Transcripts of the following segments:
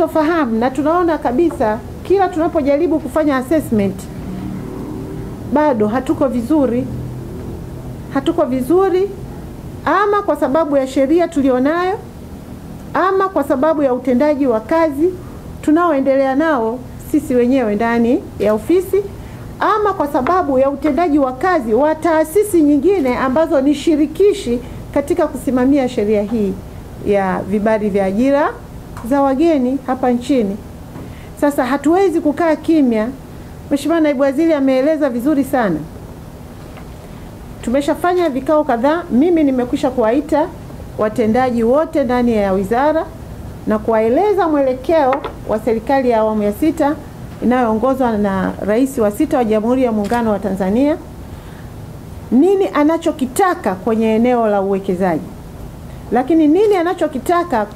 sintofahamu, na tunaona kabisa kila tunapojaribu kufanya assessment bado hatuko vizuri, hatuko vizuri, ama kwa sababu ya sheria tulionayo, ama kwa sababu ya utendaji wa kazi tunaoendelea nao sisi wenyewe ndani ya ofisi, ama kwa sababu ya utendaji wa kazi wa taasisi nyingine ambazo ni shirikishi katika kusimamia sheria hii ya vibali vya ajira za wageni hapa nchini. Sasa hatuwezi kukaa kimya. Mheshimiwa Naibu Waziri ameeleza vizuri sana. Tumeshafanya vikao kadhaa, mimi nimekwisha kuwaita watendaji wote ndani ya wizara na kuwaeleza mwelekeo wa serikali ya awamu ya sita inayoongozwa na Rais wa sita wa Jamhuri ya Muungano wa Tanzania, nini anachokitaka kwenye eneo la uwekezaji, lakini nini anachokitaka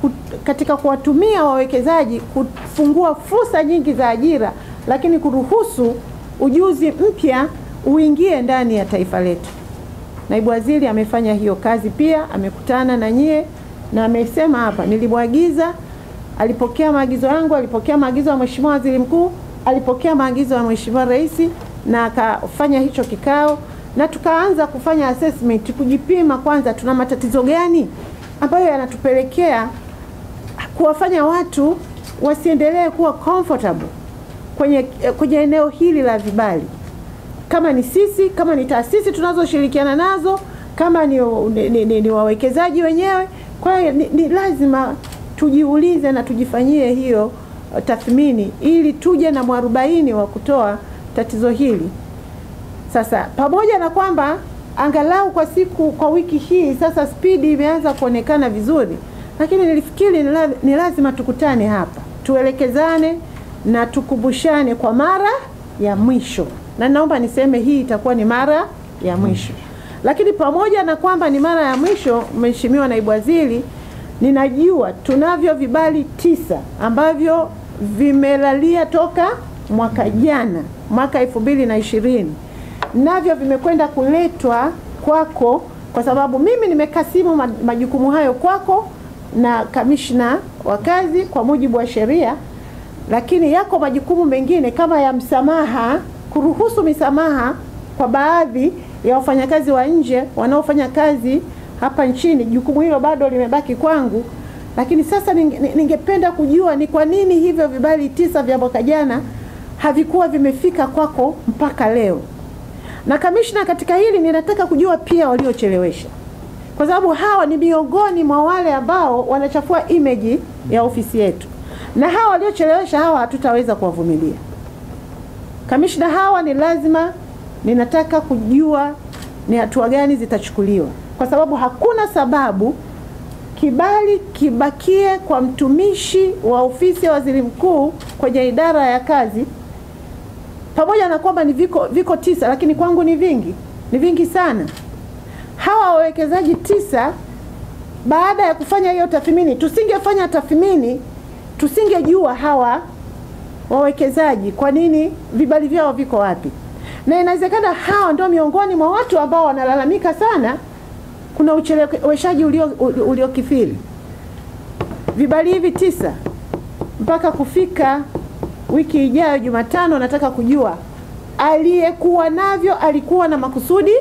katika kuwatumia wawekezaji kufungua fursa nyingi za ajira, lakini kuruhusu ujuzi mpya uingie ndani ya taifa letu. Naibu Waziri amefanya hiyo kazi pia, amekutana na nyie na amesema hapa, nilimwagiza, alipokea maagizo yangu, alipokea maagizo ya Mheshimiwa Waziri Mkuu, alipokea maagizo ya Mheshimiwa Rais na akafanya hicho kikao na tukaanza kufanya assessment, kujipima kwanza, tuna matatizo gani ambayo yanatupelekea kuwafanya watu wasiendelee kuwa comfortable kwenye, kwenye eneo hili la vibali kama ni sisi, kama ni taasisi tunazoshirikiana nazo, kama ni, ni, ni, ni wawekezaji wenyewe. Kwa hiyo ni, ni lazima tujiulize na tujifanyie hiyo tathmini ili tuje na mwarobaini wa kutoa tatizo hili. Sasa pamoja na kwamba angalau kwa siku kwa wiki hii sasa spidi imeanza kuonekana vizuri, lakini nilifikiri ni lazima tukutane hapa tuelekezane na tukumbushane kwa mara ya mwisho na naomba niseme hii itakuwa ni mara ya mwisho. Lakini pamoja na kwamba ni mara ya mwisho, Mheshimiwa Naibu Waziri, ninajua tunavyo vibali tisa ambavyo vimelalia toka mwaka jana, mwaka elfu mbili na ishirini, navyo vimekwenda kuletwa kwako kwa sababu mimi nimekasimu majukumu hayo kwako na kamishna wa kazi kwa mujibu wa sheria, lakini yako majukumu mengine kama ya msamaha kuruhusu misamaha kwa baadhi ya wafanyakazi wa nje wanaofanya kazi hapa nchini. Jukumu hilo bado limebaki kwangu, lakini sasa ningependa kujua ni kwa nini hivyo vibali tisa vya mwaka jana havikuwa vimefika kwako mpaka leo. Na kamishna, katika hili ninataka kujua pia waliochelewesha, kwa sababu hawa ni miongoni mwa wale ambao wanachafua image ya ofisi yetu, na hawa waliochelewesha hawa hatutaweza kuwavumilia. Kamishna, hawa ni lazima, ninataka kujua ni hatua gani zitachukuliwa, kwa sababu hakuna sababu kibali kibakie kwa mtumishi wa ofisi ya waziri mkuu kwenye idara ya kazi, pamoja na kwamba ni viko, viko tisa, lakini kwangu ni vingi, ni vingi sana. Hawa wawekezaji tisa, baada ya kufanya hiyo tathmini, tusingefanya tathmini, tusingejua hawa wawekezaji kwa nini vibali vyao viko wapi, na inawezekana hawa ndio miongoni mwa watu ambao wanalalamika sana, kuna ucheleweshaji uliokithiri ulio vibali hivi tisa mpaka kufika wiki ijayo Jumatano. Nataka kujua aliyekuwa navyo alikuwa na makusudi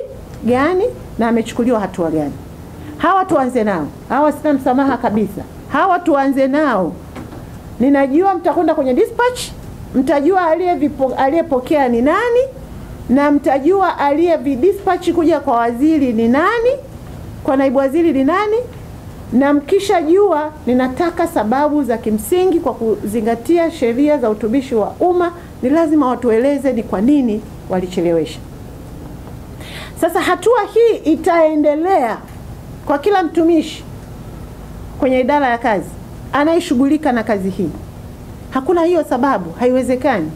gani na amechukuliwa hatua gani. Hawa tuanze nao, hawa sina msamaha kabisa, hawa tuanze nao. Ninajua mtakwenda kwenye dispatch, mtajua aliyepokea ni nani na mtajua aliyevidispatch kuja kwa waziri ni nani, kwa naibu waziri ni nani, na mkishajua, ninataka sababu za kimsingi kwa kuzingatia sheria za utumishi wa umma, ni lazima watueleze ni kwa nini walichelewesha. Sasa hatua hii itaendelea kwa kila mtumishi kwenye idara ya kazi anayeshughulika na kazi hii. Hakuna hiyo sababu, haiwezekani,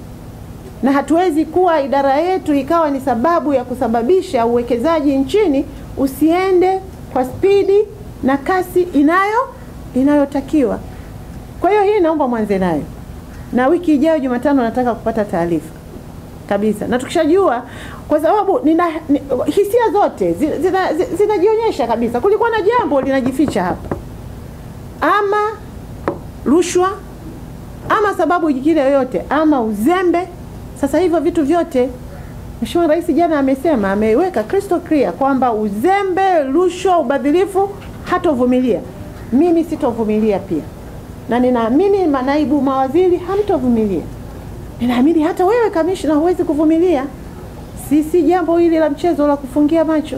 na hatuwezi kuwa idara yetu ikawa ni sababu ya kusababisha uwekezaji nchini usiende kwa spidi na kasi inayo inayotakiwa. Kwa hiyo hii naomba mwanze nayo, na wiki ijayo Jumatano nataka kupata taarifa kabisa, na tukishajua, kwa sababu nina ni, hisia zote zinajionyesha zina, zina kabisa kulikuwa na jambo linajificha hapa, ama rushwa ama sababu nyingine yoyote ama uzembe. Sasa hivyo vitu vyote Mheshimiwa Rais jana amesema, ameiweka crystal clear kwamba uzembe, rushwa, ubadhirifu hatovumilia. Mimi sitovumilia pia, na ninaamini manaibu mawaziri hamtovumilia. Ninaamini hata wewe kamishna huwezi kuvumilia. Si si jambo hili la mchezo la kufungia macho.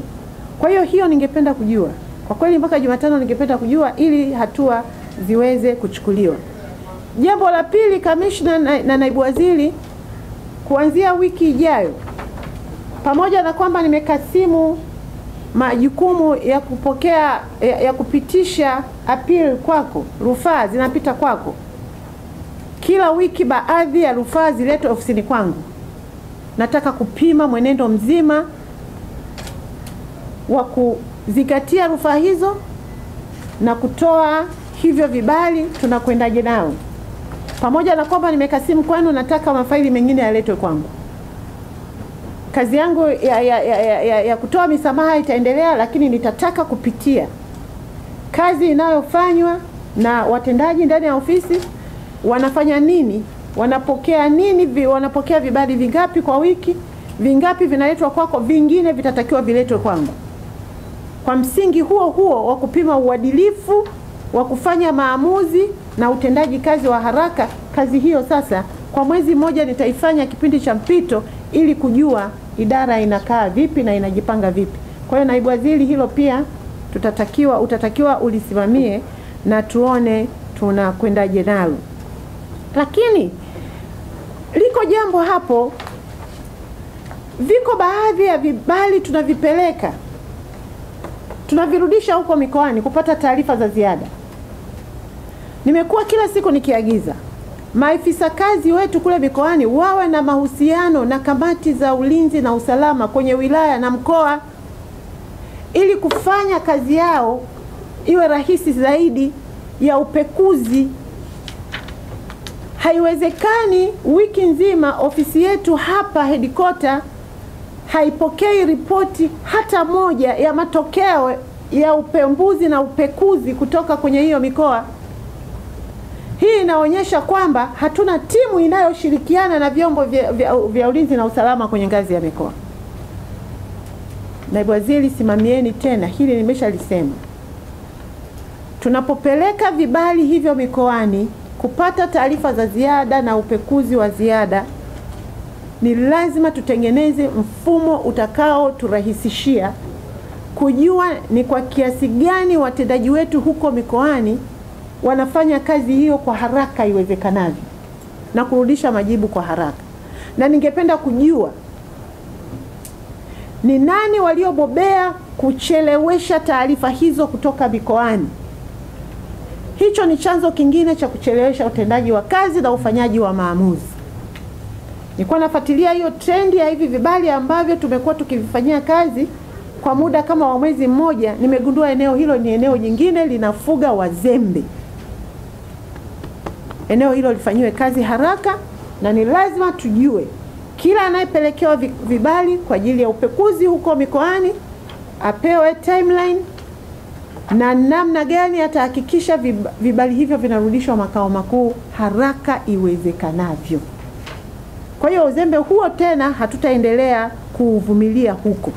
Kwa hiyo hiyo ningependa kujua kwa kweli, mpaka Jumatano ningependa kujua ili hatua ziweze kuchukuliwa. Jambo la pili, kamishna na, na naibu waziri, kuanzia wiki ijayo, pamoja na kwamba nimekasimu majukumu ya kupokea ya, ya kupitisha appeal kwako, rufaa zinapita kwako kila wiki, baadhi ya rufaa ziletwe ofisini kwangu. Nataka kupima mwenendo mzima wa kuzingatia rufaa hizo na kutoa hivyo vibali, tunakwendaje nao. Pamoja na kwamba nimekasimu kwenu, nataka mafaili mengine yaletwe kwangu. Kazi yangu ya, ya, ya, ya, ya kutoa misamaha itaendelea, lakini nitataka kupitia kazi inayofanywa na watendaji ndani ya ofisi, wanafanya nini, wanapokea nini, vi, wanapokea vibali vingapi kwa wiki, vingapi vinaletwa kwako, vingine vitatakiwa viletwe kwangu. Kwa msingi huo huo wa kupima uadilifu wa kufanya maamuzi na utendaji kazi wa haraka. Kazi hiyo sasa kwa mwezi mmoja nitaifanya kipindi cha mpito ili kujua idara inakaa vipi na inajipanga vipi. Kwa hiyo naibu waziri, hilo pia tutatakiwa utatakiwa ulisimamie na tuone tunakwendaje nalo. Lakini liko jambo hapo, viko baadhi ya vibali tunavipeleka tunavirudisha huko mikoani kupata taarifa za ziada. Nimekuwa kila siku nikiagiza maafisa kazi wetu kule mikoani wawe na mahusiano na kamati za ulinzi na usalama kwenye wilaya na mkoa, ili kufanya kazi yao iwe rahisi zaidi ya upekuzi. Haiwezekani wiki nzima ofisi yetu hapa headquarter haipokei ripoti hata moja ya matokeo ya upembuzi na upekuzi kutoka kwenye hiyo mikoa. Hii inaonyesha kwamba hatuna timu inayoshirikiana na vyombo vya, vya, vya ulinzi na usalama kwenye ngazi ya mikoa. Naibu Waziri, simamieni tena hili, nimeshalisema. Tunapopeleka vibali hivyo mikoani kupata taarifa za ziada na upekuzi wa ziada ni lazima tutengeneze mfumo utakaoturahisishia kujua ni kwa kiasi gani watendaji wetu huko mikoani wanafanya kazi hiyo kwa haraka iwezekanavyo na kurudisha majibu kwa haraka. Na ningependa kujua ni nani waliobobea kuchelewesha taarifa hizo kutoka mikoani. Hicho ni chanzo kingine cha kuchelewesha utendaji wa kazi na ufanyaji wa maamuzi. Nilikuwa nafuatilia hiyo trendi ya hivi vibali ambavyo tumekuwa tukivifanyia kazi kwa muda kama wa mwezi mmoja. Nimegundua eneo hilo ni eneo jingine linafuga wazembe. Eneo hilo lifanyiwe kazi haraka, na ni lazima tujue kila anayepelekewa vibali kwa ajili ya upekuzi huko mikoani apewe timeline na namna gani atahakikisha vibali hivyo vinarudishwa makao makuu haraka iwezekanavyo. Kwa hiyo uzembe huo tena hatutaendelea kuuvumilia huko.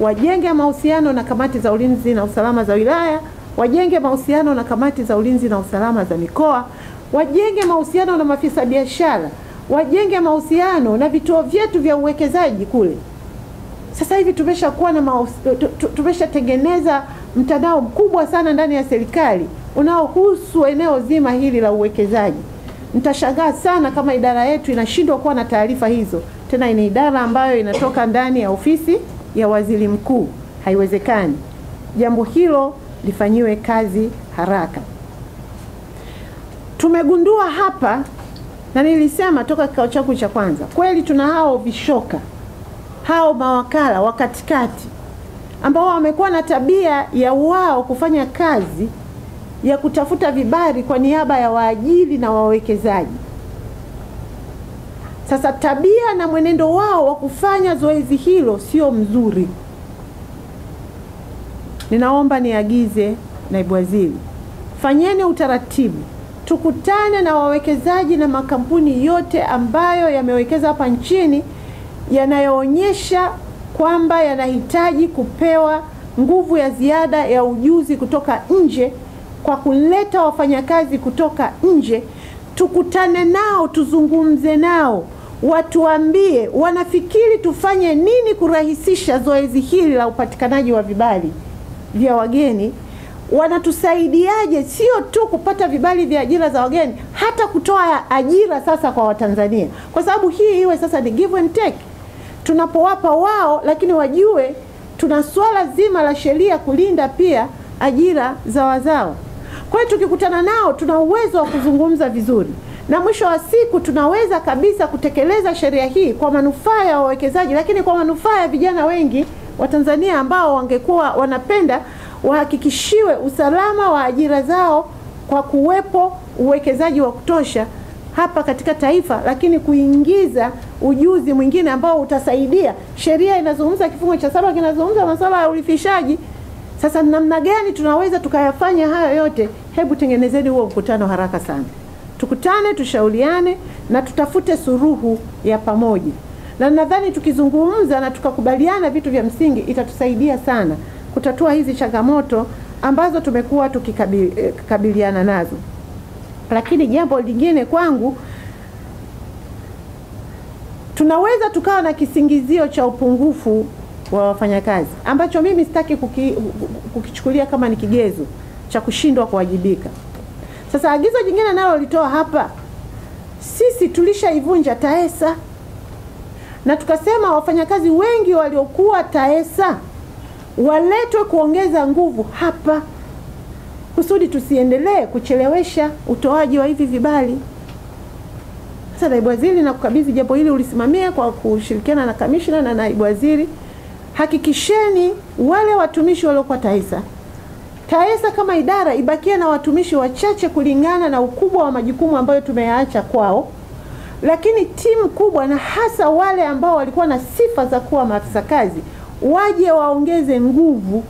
Wajenge mahusiano na kamati za ulinzi na usalama za wilaya, wajenge mahusiano na kamati za ulinzi na usalama za mikoa, wajenge mahusiano na maafisa biashara, wajenge mahusiano na vituo vyetu vya uwekezaji kule. Sasa hivi tumeshakuwa na tumeshatengeneza mtandao mkubwa sana ndani ya serikali unaohusu eneo zima hili la uwekezaji. Nitashangaa sana kama idara yetu inashindwa kuwa na taarifa hizo. Tena ni idara ambayo inatoka ndani ya ofisi ya waziri mkuu. Haiwezekani. Jambo hilo lifanyiwe kazi haraka. Tumegundua hapa na nilisema toka kikao changu cha kwanza, kweli tuna hao vishoka, hao mawakala wa katikati ambao wamekuwa na tabia ya wao kufanya kazi ya kutafuta vibali kwa niaba ya waajiri na wawekezaji. Sasa tabia na mwenendo wao wa kufanya zoezi hilo sio mzuri. Ninaomba niagize naibu waziri, fanyeni utaratibu tukutane na wawekezaji na makampuni yote ambayo yamewekeza hapa nchini yanayoonyesha kwamba yanahitaji kupewa nguvu ya ziada ya ujuzi kutoka nje kwa kuleta wafanyakazi kutoka nje. Tukutane nao, tuzungumze nao, watuambie wanafikiri tufanye nini kurahisisha zoezi hili la upatikanaji wa vibali vya wageni wanatusaidiaje? Sio tu kupata vibali vya ajira za wageni, hata kutoa ajira sasa kwa Watanzania, kwa sababu hii iwe sasa ni give and take. Tunapowapa wao, lakini wajue tuna swala zima la sheria kulinda pia ajira za wazawa. Kwa hiyo tukikutana nao, tuna uwezo wa kuzungumza vizuri, na mwisho wa siku tunaweza kabisa kutekeleza sheria hii kwa manufaa ya wawekezaji, lakini kwa manufaa ya vijana wengi wa Tanzania ambao wangekuwa wanapenda wahakikishiwe usalama wa ajira zao kwa kuwepo uwekezaji wa kutosha hapa katika taifa, lakini kuingiza ujuzi mwingine ambao utasaidia. Sheria inazungumza, kifungu cha saba kinazungumza masuala ya urifishaji. Sasa namna gani tunaweza tukayafanya hayo yote? Hebu tengenezeni huo mkutano haraka sana, tukutane, tushauriane na tutafute suruhu ya pamoja, na nadhani tukizungumza na tukakubaliana vitu vya msingi itatusaidia sana kutatua hizi changamoto ambazo tumekuwa tukikabiliana nazo. Lakini jambo lingine kwangu, tunaweza tukawa na kisingizio cha upungufu wa wafanyakazi ambacho mimi sitaki kuki, kukichukulia kama ni kigezo cha kushindwa kuwajibika. Sasa agizo jingine nalolitoa hapa, sisi tulishaivunja TAESA na tukasema wafanyakazi wengi waliokuwa TAESA waletwe kuongeza nguvu hapa kusudi tusiendelee kuchelewesha utoaji wa hivi vibali. Sasa naibu waziri, na kukabidhi jambo hili ulisimamia kwa kushirikiana na kamishna na naibu waziri, hakikisheni wale watumishi waliokuwa TAESA, TAESA kama idara ibakie na watumishi wachache kulingana na ukubwa wa majukumu ambayo tumeyaacha kwao, lakini timu kubwa na hasa wale ambao walikuwa na sifa za kuwa maafisa kazi waje waongeze nguvu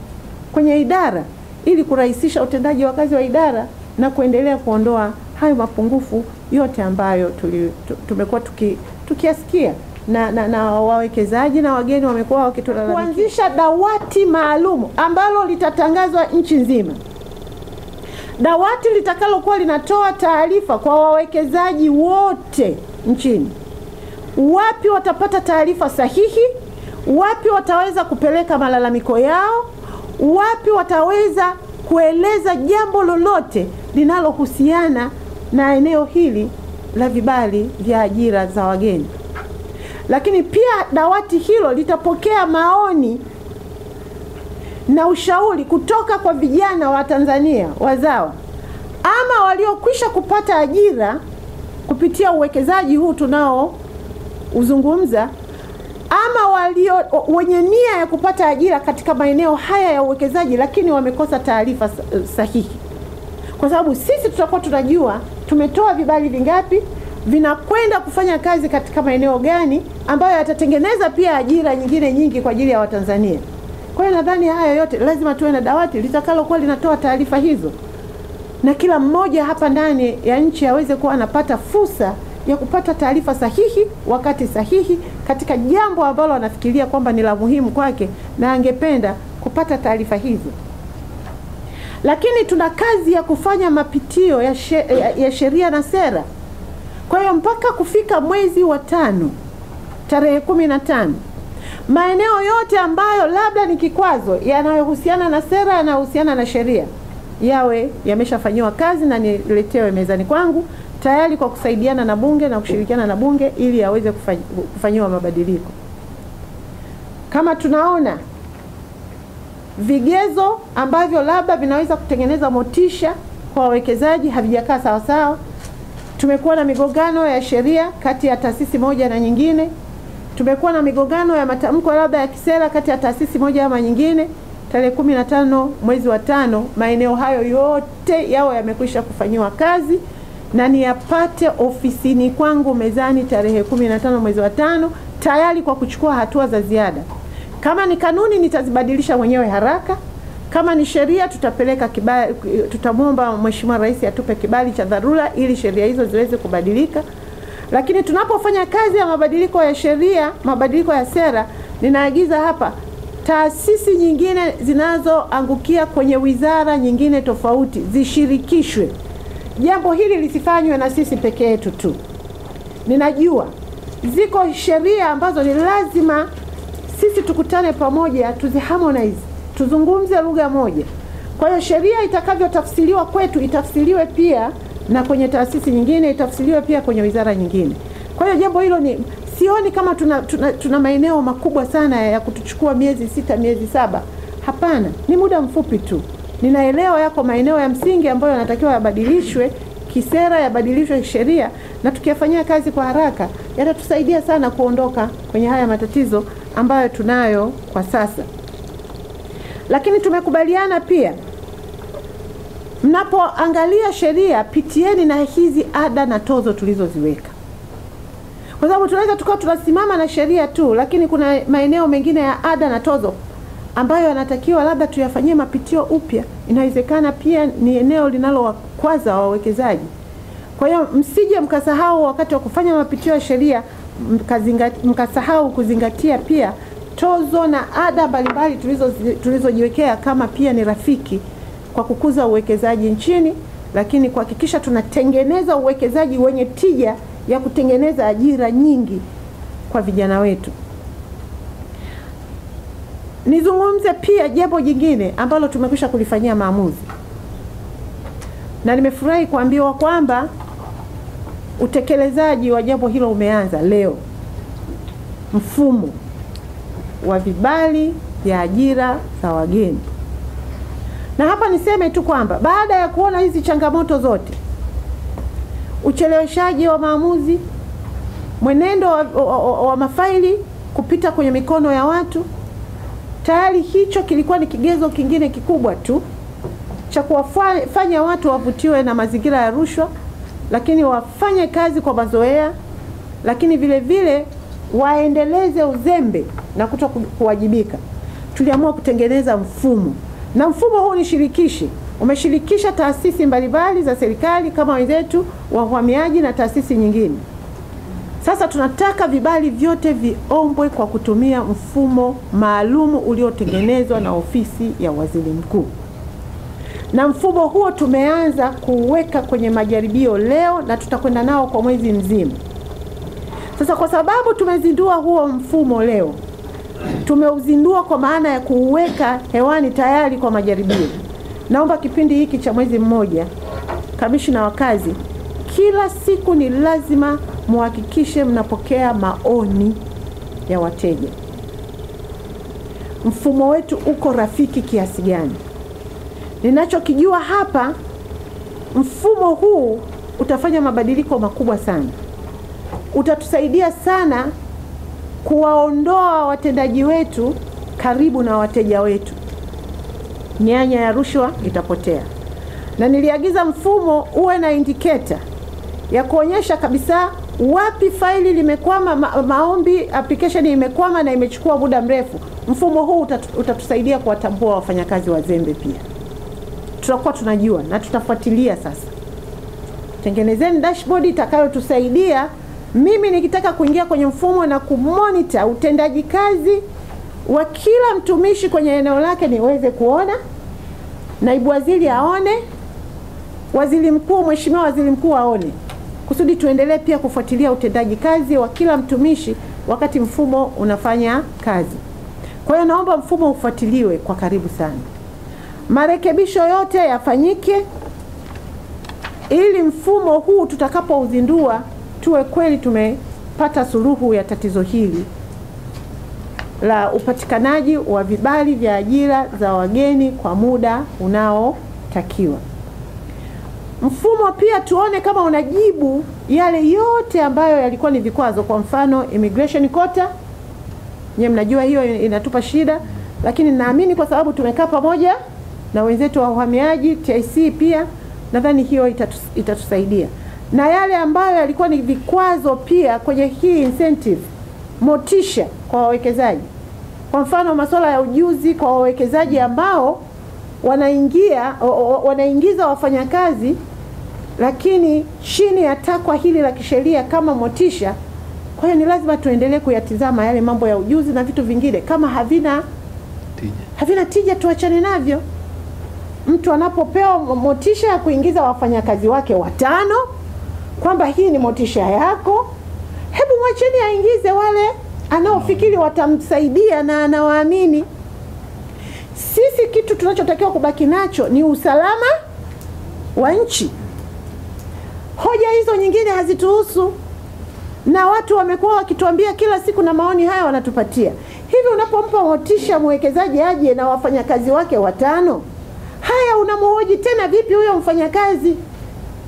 kwenye idara ili kurahisisha utendaji wa kazi wa idara na kuendelea kuondoa hayo mapungufu yote ambayo tuli, tumekuwa tuki, tukiasikia. Na, na, na wawekezaji na wageni wamekuwa wakitulalamikia. Kuanzisha dawati maalum ambalo litatangazwa nchi nzima, dawati litakalokuwa linatoa taarifa kwa wawekezaji wote nchini, wapi watapata taarifa sahihi wapi wataweza kupeleka malalamiko yao, wapi wataweza kueleza jambo lolote linalohusiana na eneo hili la vibali vya ajira za wageni. Lakini pia dawati hilo litapokea maoni na ushauri kutoka kwa vijana wa Tanzania wazawa ama waliokwisha kupata ajira kupitia uwekezaji huu tunao uzungumza ama walio wenye nia ya kupata ajira katika maeneo haya ya uwekezaji, lakini wamekosa taarifa sahihi, kwa sababu sisi tutakuwa tunajua tumetoa vibali vingapi, vinakwenda kufanya kazi katika maeneo gani ambayo yatatengeneza pia ajira nyingine nyingi kwa ajili ya Watanzania. Kwa hiyo nadhani haya yote lazima tuwe na dawati litakalokuwa linatoa taarifa hizo, na kila mmoja hapa ndani ya nchi aweze kuwa anapata fursa ya kupata taarifa sahihi wakati sahihi katika jambo ambalo anafikiria kwamba ni la muhimu kwake na angependa kupata taarifa hizi. Lakini tuna kazi ya kufanya mapitio ya, she, ya, ya sheria na sera. Kwa hiyo mpaka kufika mwezi wa tano tarehe kumi na tano maeneo yote ambayo labda ni kikwazo yanayohusiana na sera yanayohusiana na sheria yawe yameshafanyiwa kazi na niletewe mezani kwangu tayari kwa kusaidiana na bunge na kushirikiana na bunge ili yaweze kufanyiwa mabadiliko. Kama tunaona vigezo ambavyo labda vinaweza kutengeneza motisha kwa wawekezaji havijakaa sawasawa, sawa, tumekuwa na migogano ya sheria kati ya taasisi moja na nyingine, tumekuwa na migogano ya matamko labda ya kisera kati ya taasisi moja ama nyingine. Tarehe kumi na tano mwezi wa tano maeneo hayo yote yao yamekwisha kufanyiwa kazi na niyapate ofisini kwangu mezani tarehe kumi na tano mwezi wa tano tayari kwa kuchukua hatua za ziada. Kama ni kanuni nitazibadilisha mwenyewe haraka, Kama ni sheria tutapeleka kibali, tutamwomba Mheshimiwa Rais atupe kibali cha dharura ili sheria hizo ziweze kubadilika. Lakini tunapofanya kazi ya mabadiliko ya sheria, mabadiliko ya sera, ninaagiza hapa taasisi nyingine zinazoangukia kwenye wizara nyingine tofauti zishirikishwe. Jambo hili lisifanywe na sisi peke yetu tu. Ninajua ziko sheria ambazo ni lazima sisi tukutane pamoja, tuziharmonize, tuzungumze lugha moja. Kwa hiyo sheria itakavyotafsiriwa kwetu itafsiriwe pia na kwenye taasisi nyingine, itafsiriwe pia kwenye wizara nyingine. Kwa hiyo jambo hilo ni sioni kama tuna, tuna, tuna maeneo makubwa sana ya kutuchukua miezi sita, miezi saba. Hapana, ni muda mfupi tu. Ninaelewa yako maeneo ya msingi ambayo yanatakiwa yabadilishwe kisera, yabadilishwe kisheria, na tukiyafanyia kazi kwa haraka yatatusaidia sana kuondoka kwenye haya matatizo ambayo tunayo kwa sasa. Lakini tumekubaliana pia, mnapoangalia sheria, pitieni na hizi ada na tozo tulizoziweka kwa sababu tunaweza tukawa tunasimama na sheria tu, lakini kuna maeneo mengine ya ada na tozo ambayo yanatakiwa labda tuyafanyie mapitio upya. Inawezekana pia ni eneo linalowakwaza wawekezaji. Kwa hiyo msije mkasahau wakati wa kufanya mapitio ya sheria mkasahau kuzingatia pia tozo na ada mbalimbali tulizojiwekea tulizo kama pia ni rafiki kwa kukuza uwekezaji nchini, lakini kuhakikisha tunatengeneza uwekezaji wenye tija ya kutengeneza ajira nyingi kwa vijana wetu. Nizungumze pia jambo jingine ambalo tumekwisha kulifanyia maamuzi, na nimefurahi kuambiwa kwamba utekelezaji wa jambo hilo umeanza leo. Mfumo wa vibali vya ajira za wageni, na hapa niseme tu kwamba baada ya kuona hizi changamoto zote ucheleweshaji wa maamuzi, mwenendo wa, wa, wa, wa mafaili kupita kwenye mikono ya watu, tayari hicho kilikuwa ni kigezo kingine kikubwa tu cha kuwafanya watu wavutiwe na mazingira ya rushwa, lakini wafanye kazi kwa mazoea, lakini vile vile waendeleze uzembe na kuto kuwajibika. Tuliamua kutengeneza mfumo, na mfumo huu ni shirikishi umeshirikisha taasisi mbalimbali za serikali kama wenzetu wa uhamiaji na taasisi nyingine. Sasa tunataka vibali vyote viombwe kwa kutumia mfumo maalum uliotengenezwa na ofisi ya waziri mkuu, na mfumo huo tumeanza kuweka kwenye majaribio leo na tutakwenda nao kwa mwezi mzima. Sasa kwa sababu tumezindua huo mfumo leo, tumeuzindua kwa maana ya kuuweka hewani tayari kwa majaribio. Naomba kipindi hiki cha mwezi mmoja, kamishina wa kazi, kila siku ni lazima muhakikishe mnapokea maoni ya wateja. Mfumo wetu uko rafiki kiasi gani? Ninachokijua hapa, mfumo huu utafanya mabadiliko makubwa sana, utatusaidia sana kuwaondoa watendaji wetu karibu na wateja wetu mianya ya rushwa itapotea, na niliagiza mfumo uwe na indicator ya kuonyesha kabisa wapi faili limekwama, ma maombi application imekwama na imechukua muda mrefu. Mfumo huu utatu, utatusaidia kuwatambua wafanyakazi wazembe. Pia tutakuwa tunajua na tutafuatilia. Sasa tengenezeni dashboard itakayotusaidia mimi nikitaka kuingia kwenye mfumo na kumonita utendaji kazi wa kila mtumishi kwenye eneo lake niweze kuona, naibu waziri aone, waziri mkuu, mheshimiwa waziri mkuu aone, kusudi tuendelee pia kufuatilia utendaji kazi wa kila mtumishi wakati mfumo unafanya kazi. Kwa hiyo naomba mfumo ufuatiliwe kwa karibu sana, marekebisho yote yafanyike ili mfumo huu tutakapouzindua tuwe kweli tumepata suluhu ya tatizo hili la upatikanaji wa vibali vya ajira za wageni kwa muda unaotakiwa. Mfumo pia tuone kama unajibu yale yote ambayo yalikuwa ni vikwazo. Kwa mfano immigration quota, nyewe mnajua hiyo inatupa shida, lakini naamini kwa sababu tumekaa pamoja na wenzetu wa uhamiaji TIC, pia nadhani hiyo itatus, itatusaidia na yale ambayo yalikuwa ni vikwazo pia kwenye hii incentive motisha kwa wawekezaji. Kwa mfano masuala ya ujuzi kwa wawekezaji ambao wanaingia wanaingiza wafanyakazi lakini chini ya takwa hili la kisheria kama motisha. Kwa hiyo ni lazima tuendelee kuyatizama yale mambo ya ujuzi na vitu vingine, kama havina Tija. havina tija tuachane navyo. Mtu anapopewa motisha ya kuingiza wafanyakazi wake watano, kwamba hii ni motisha yako, hebu mwacheni aingize wale anaofikiri watamsaidia na anawaamini. Sisi kitu tunachotakiwa kubaki nacho ni usalama wa nchi. Hoja hizo nyingine hazituhusu, na watu wamekuwa wakituambia kila siku, na maoni haya wanatupatia hivi. Unapompa motisha mwekezaji aje na wafanyakazi wake watano, haya unamhoji tena vipi huyo mfanyakazi?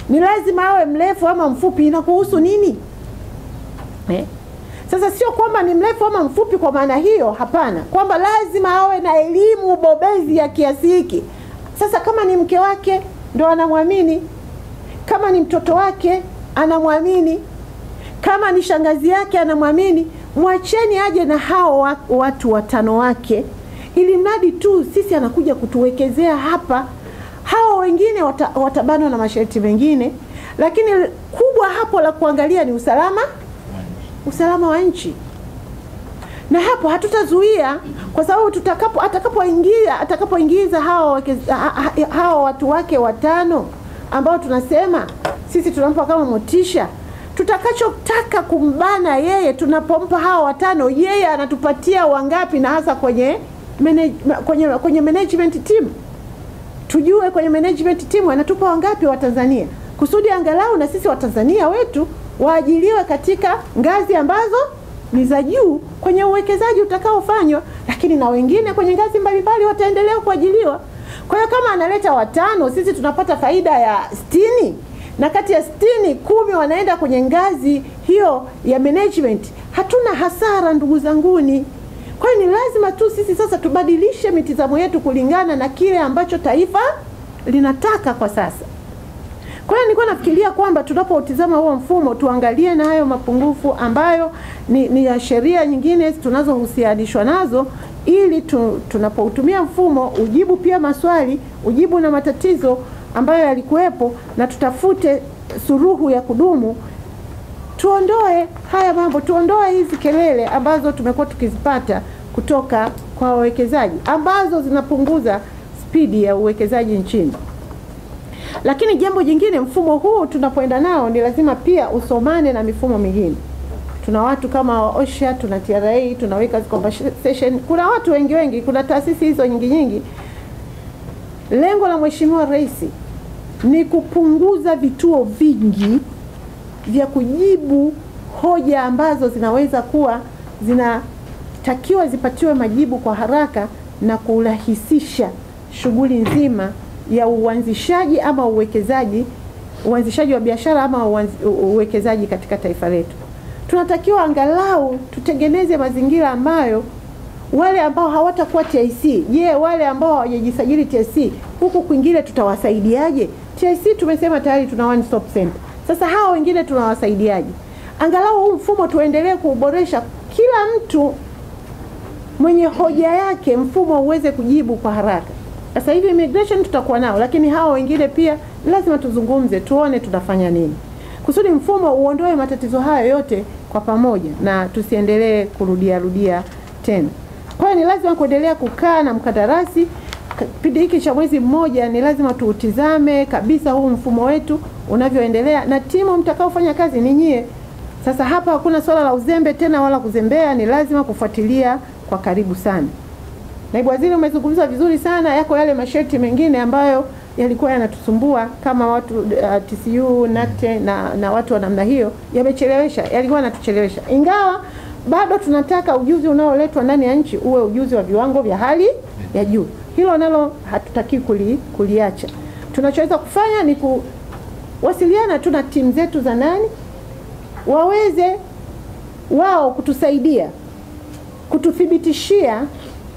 Ni lazima awe mrefu ama mfupi? Inakuhusu nini eh? Sasa sio kwamba ni mrefu ama mfupi kwa maana hiyo, hapana, kwamba lazima awe na elimu bobezi ya kiasi hiki. Sasa kama ni mke wake ndo anamwamini, kama ni mtoto wake anamwamini, kama ni shangazi yake anamwamini, mwacheni aje na hao watu watano wake, ili mradi tu sisi anakuja kutuwekezea hapa. Hao wengine wata, watabanwa na masharti mengine, lakini kubwa hapo la kuangalia ni usalama usalama wa nchi, na hapo hatutazuia kwa sababu tutakapo atakapoingia atakapoingiza hao hao watu wake watano ambao tunasema sisi tunampa kama motisha, tutakachotaka kumbana yeye, tunapompa hao watano, yeye anatupatia wangapi, na hasa kwenye manage, kwenye, kwenye management team? Tujue kwenye management team anatupa wangapi wa Tanzania? Kusudi angalau na sisi Watanzania wetu waajiliwe katika ngazi ambazo ni za juu kwenye uwekezaji utakaofanywa, lakini na wengine kwenye ngazi mbalimbali wataendelea kuajiliwa. Kwa hiyo kama analeta watano, sisi tunapata faida ya sitini na kati ya sitini kumi wanaenda kwenye ngazi hiyo ya management, hatuna hasara ndugu zanguni. Kwa hiyo ni lazima tu sisi sasa tubadilishe mitizamo yetu kulingana na kile ambacho taifa linataka kwa sasa. Kwa hiyo nilikuwa nafikiria kwamba tunapotizama huo mfumo tuangalie na hayo mapungufu ambayo ni, ni ya sheria nyingine tunazohusianishwa nazo ili tu, tunapoutumia mfumo ujibu pia maswali, ujibu na matatizo ambayo yalikuwepo na tutafute suruhu ya kudumu tuondoe haya mambo, tuondoe hizi kelele ambazo tumekuwa tukizipata kutoka kwa wawekezaji ambazo zinapunguza spidi ya uwekezaji nchini. Lakini jambo jingine, mfumo huu tunapoenda nao ni lazima pia usomane na mifumo mingine. Tuna watu kama OSHA, tuna TRA, tuna Workers Compensation, kuna watu wengi wengi, kuna taasisi hizo nyingi nyingi. Lengo la Mheshimiwa Rais ni kupunguza vituo vingi vya kujibu hoja ambazo zinaweza kuwa zinatakiwa zipatiwe majibu kwa haraka na kurahisisha shughuli nzima ya uanzishaji ama uwekezaji, uanzishaji wa biashara ama uwekezaji katika taifa letu. Tunatakiwa angalau tutengeneze mazingira ambayo wale ambao hawatakuwa TIC, je, wale ambao hawajajisajili TIC huku kwingine tutawasaidiaje? TIC tumesema tayari tuna one stop center. Sasa hawa wengine tunawasaidiaje? Angalau huu mfumo tuendelee kuboresha kila mtu mwenye hoja yake mfumo uweze kujibu kwa haraka. Sasa hivi immigration tutakuwa nao, lakini hawa wengine pia lazima tuzungumze, tuone tunafanya nini kusudi mfumo uondoe matatizo hayo yote kwa pamoja na tusiendelee kurudia rudia tena. Kwa hiyo ni lazima kuendelea kukaa na mkandarasi kipindi hiki cha mwezi mmoja, ni lazima tuutizame kabisa huu mfumo wetu unavyoendelea, na timu mtakaofanya kazi ni nyie. Sasa hapa hakuna swala la uzembe tena wala kuzembea, ni lazima kufuatilia kwa karibu sana. Naibu Waziri, umezungumza vizuri sana. Yako yale masharti mengine ambayo yalikuwa yanatusumbua kama watu uh, TCU NACTE na, na watu wa namna hiyo, yamechelewesha, yalikuwa yanatuchelewesha, ingawa bado tunataka ujuzi unaoletwa ndani ya nchi uwe ujuzi wa viwango vya hali ya juu. Hilo nalo hatutaki kuli, kuliacha. Tunachoweza kufanya ni kuwasiliana tu na timu zetu za ndani waweze wao kutusaidia kututhibitishia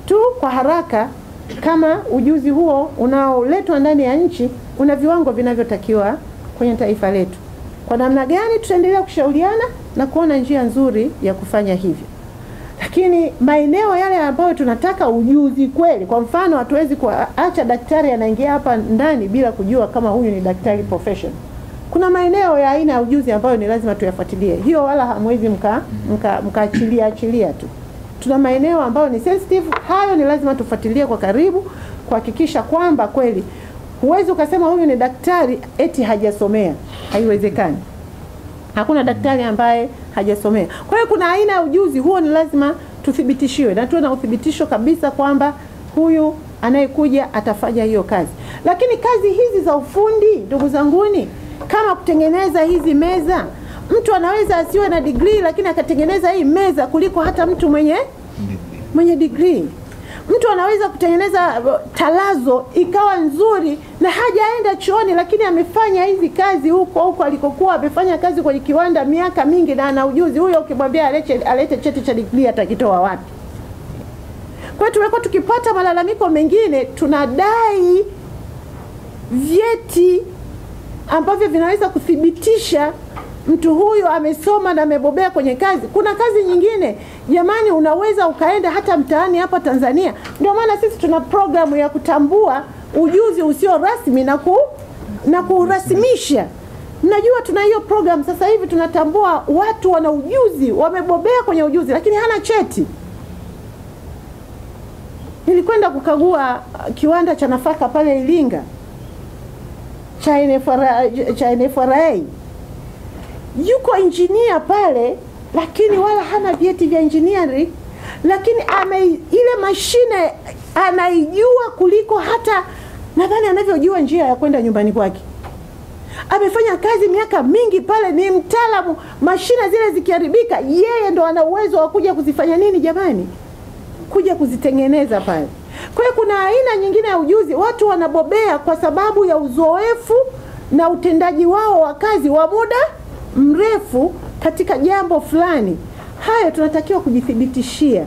tu kwa haraka kama ujuzi huo unaoletwa ndani ya nchi una viwango vinavyotakiwa kwenye taifa letu. Kwa namna gani tutaendelea kushauriana na kuona njia nzuri ya kufanya hivyo. lakini maeneo yale ambayo tunataka ujuzi kweli, kwa mfano, hatuwezi kuacha daktari anaingia hapa ndani bila kujua kama huyu ni daktari profession. Kuna maeneo ya aina ya ujuzi ambayo ni lazima tuyafuatilie, hiyo wala hamwezi mkaachilia mka mka achilia tu. Tuna maeneo ambayo ni sensitive, hayo ni lazima tufuatilie kwa karibu kuhakikisha kwamba kweli, huwezi ukasema huyu ni daktari eti hajasomea, haiwezekani. Hakuna daktari ambaye hajasomea. Kwa hiyo kuna aina ya ujuzi huo ni lazima tuthibitishiwe na tuwe na uthibitisho kabisa kwamba huyu anayekuja atafanya hiyo kazi. Lakini kazi hizi za ufundi, ndugu zanguni, kama kutengeneza hizi meza, mtu anaweza asiwe na degree lakini akatengeneza hii meza kuliko hata mtu mwenye mwenye degree. Mtu anaweza kutengeneza talazo ikawa nzuri na hajaenda chuoni, lakini amefanya hizi kazi huko huko alikokuwa amefanya kazi kwenye kiwanda miaka mingi na ana ujuzi. Huyo ukimwambia alete, alete cheti cha degree atakitoa wapi? Kwa hiyo tumekuwa tukipata malalamiko mengine, tunadai vyeti ambavyo vinaweza kuthibitisha mtu huyu amesoma na amebobea kwenye kazi. Kuna kazi nyingine jamani, unaweza ukaenda hata mtaani hapa Tanzania. Ndio maana sisi tuna programu ya kutambua ujuzi usio rasmi na ku, na kurasimisha. Mnajua tuna hiyo program sasa hivi, tunatambua watu wana ujuzi, wamebobea kwenye ujuzi, lakini hana cheti. Nilikwenda kukagua kiwanda cha nafaka pale Iringa cha NFRA, cha NFRA yuko injinia pale, lakini wala hana vyeti vya engineering, lakini ame ile mashine anaijua kuliko hata nadhani anavyojua njia ya kwenda nyumbani kwake. Amefanya kazi miaka mingi pale, ni mtaalamu. Mashine zile zikiharibika, yeye ndo ana uwezo wa kuja kuzifanya nini jamani, kuja kuzitengeneza pale. Kwa hiyo kuna aina nyingine ya ujuzi, watu wanabobea kwa sababu ya uzoefu na utendaji wao wa kazi wa muda mrefu katika jambo fulani. Hayo tunatakiwa kujithibitishia.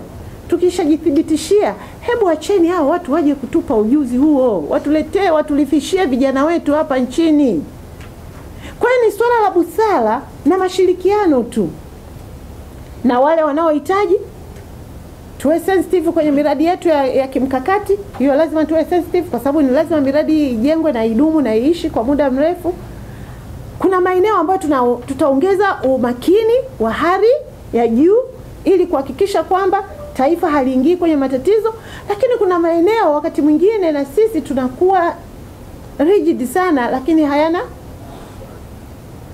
Tukishajithibitishia, hebu wacheni hao watu waje kutupa ujuzi huo, watuletee, watulifishie vijana wetu hapa nchini. Kwa hiyo ni swala la busara na mashirikiano tu, na wale wanaohitaji tuwe sensitive kwenye miradi yetu ya, ya kimkakati. Hiyo lazima tuwe sensitive, kwa sababu ni lazima miradi ijengwe na idumu na iishi kwa muda mrefu. Kuna maeneo ambayo tutaongeza umakini wa hali ya juu ili kuhakikisha kwamba taifa haliingii kwenye matatizo, lakini kuna maeneo wakati mwingine na sisi tunakuwa rigid sana, lakini hayana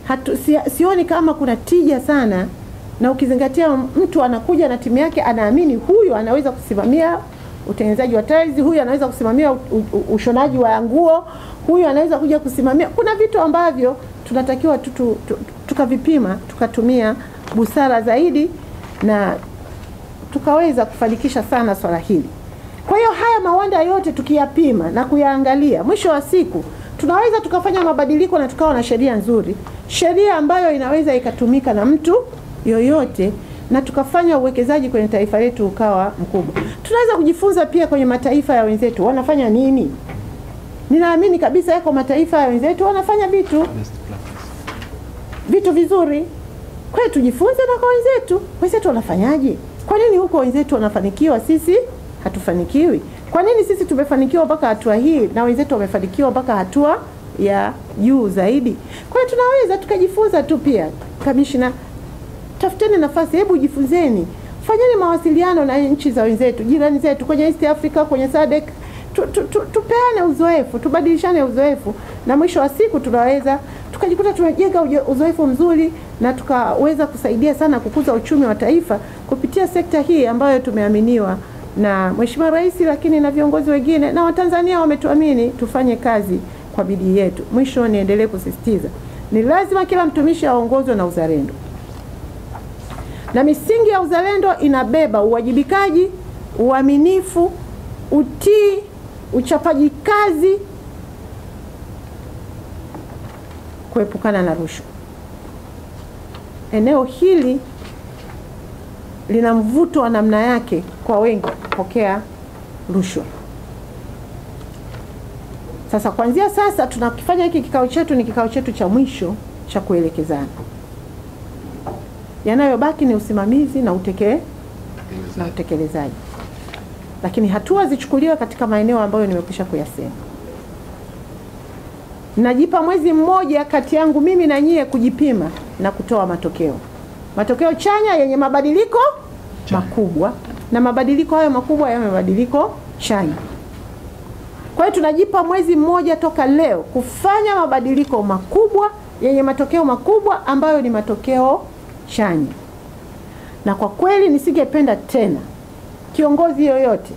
hatu, si, sioni kama kuna tija sana, na ukizingatia mtu anakuja na timu yake, anaamini huyu anaweza kusimamia utengenezaji wa tiles, huyu anaweza kusimamia ushonaji wa nguo, huyu anaweza kuja kusimamia. Kuna vitu ambavyo tunatakiwa tutu, tu, tukavipima tukatumia busara zaidi na tukaweza kufanikisha sana swala hili. Kwa hiyo haya mawanda yote tukiyapima na kuyaangalia, mwisho wa siku tunaweza tukafanya mabadiliko na tukawa na sheria nzuri, sheria ambayo inaweza ikatumika na mtu yoyote, na tukafanya uwekezaji kwenye taifa letu ukawa mkubwa. Tunaweza kujifunza pia kwenye mataifa ya wenzetu wanafanya nini. Ninaamini kabisa yako mataifa ya wenzetu wanafanya vitu vitu vizuri. Kwa hiyo tujifunze na kwa wenzetu. Wenzetu wanafanyaje? Kwa nini huko wenzetu wanafanikiwa, sisi hatufanikiwi? Kwa nini sisi tumefanikiwa mpaka hatua hii na wenzetu wamefanikiwa mpaka hatua ya juu zaidi? Kwa hiyo tunaweza tukajifunza tu pia. Kamishna, tafuteni nafasi, hebu jifunzeni, fanyeni mawasiliano na nchi za wenzetu, jirani zetu kwenye East Africa, kwenye SADC. Tu, tu, tu, tupeane uzoefu, tubadilishane uzoefu, na mwisho wa siku tunaweza tukajikuta tumejenga uzoefu mzuri na tukaweza kusaidia sana kukuza uchumi wa taifa kupitia sekta hii ambayo tumeaminiwa na Mheshimiwa Rais, lakini na viongozi wengine na Watanzania wametuamini tufanye kazi kwa bidii yetu. Mwisho, niendelee kusisitiza, ni lazima kila mtumishi aongozwe na uzalendo, na misingi ya uzalendo inabeba uwajibikaji, uaminifu, utii, uchapaji kazi, kuepukana na rushwa. Eneo hili lina mvuto wa namna yake kwa wengi kupokea rushwa. Sasa kuanzia sasa tunakifanya hiki kikao chetu ni kikao chetu cha mwisho cha kuelekezana. Yanayobaki ni usimamizi na uteke, na utekelezaji, lakini hatua zichukuliwe katika maeneo ambayo nimekwisha kuyasema. Najipa mwezi mmoja kati yangu mimi na nyie kujipima na kutoa matokeo, matokeo chanya yenye mabadiliko Chanya. makubwa, na mabadiliko hayo makubwa yawe mabadiliko chanya. Kwa hiyo tunajipa mwezi mmoja toka leo kufanya mabadiliko makubwa yenye matokeo makubwa ambayo ni matokeo chanya. Na kwa kweli nisingependa tena kiongozi yoyote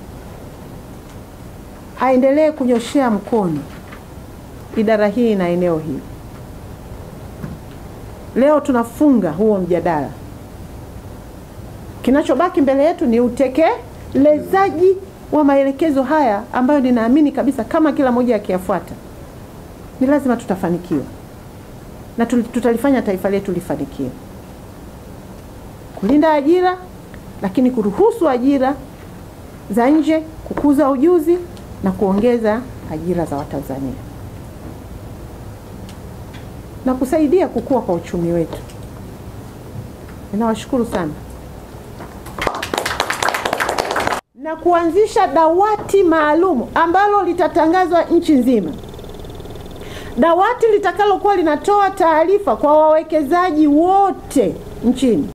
aendelee kunyoshea mkono idara hii na eneo hili. Leo tunafunga huo mjadala. Kinachobaki mbele yetu ni utekelezaji wa maelekezo haya ambayo ninaamini kabisa kama kila mmoja akiyafuata ni lazima tutafanikiwa na tutalifanya taifa letu lifanikiwe, kulinda ajira, lakini kuruhusu ajira za nje, kukuza ujuzi na kuongeza ajira za Watanzania. Na kusaidia kukua kwa uchumi wetu. Ninawashukuru sana. Na kuanzisha dawati maalum ambalo litatangazwa nchi nzima, dawati litakalokuwa linatoa taarifa kwa wawekezaji wote nchini